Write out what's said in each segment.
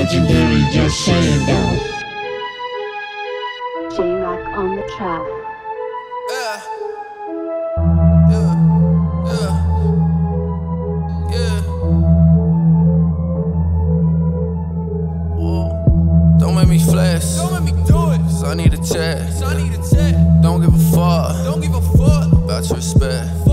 legendary, just saying though. J-Rock on the track. Yeah. Yeah. Yeah. Yeah. Whoa. Don't make me flex. Don't make me do it. Cause I need a check. Cause I need a check. Don't give a fuck. Don't give a fuck. About your respect. Fuck your respect.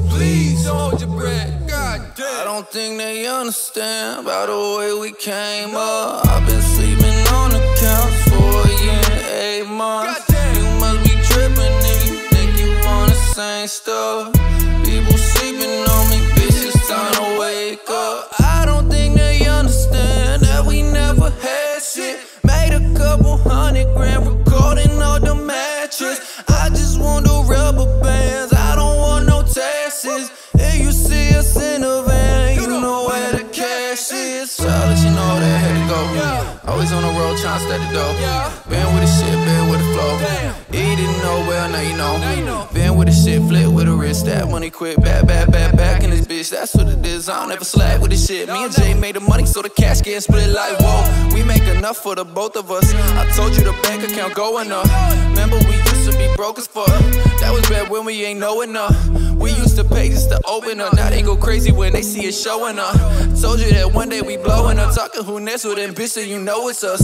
Bitch. Please don't hold your breath. God damn. I don't think they understand about the way we came up. I've been sleeping on the couch for a year and eight months. You must be tripping if you think you want the same stuff. People sleeping on me, bitch. It's time to wake up. I don't think they understand that we never had shit. Made a couple hundred grand that I had to go. Always on the road trying to steady dough. Been with the shit, been with the flow. You didn't know, well, now you know. Been with the shit, flip with a wrist. That money quick, back, back, back, back in this bitch. That's what it is. I don't ever slack with this shit. Me and Jay made the money, so the cash getting split like whoa. We make enough for the both of us. I told you the bank account going up. Remember we to be broke as fuck. That was bad when we ain't know enough. We used to pay just to open up. Now they go crazy when they see us showing up. Told you that one day we blowing up. Talking who next with them bitch, so you know it's us.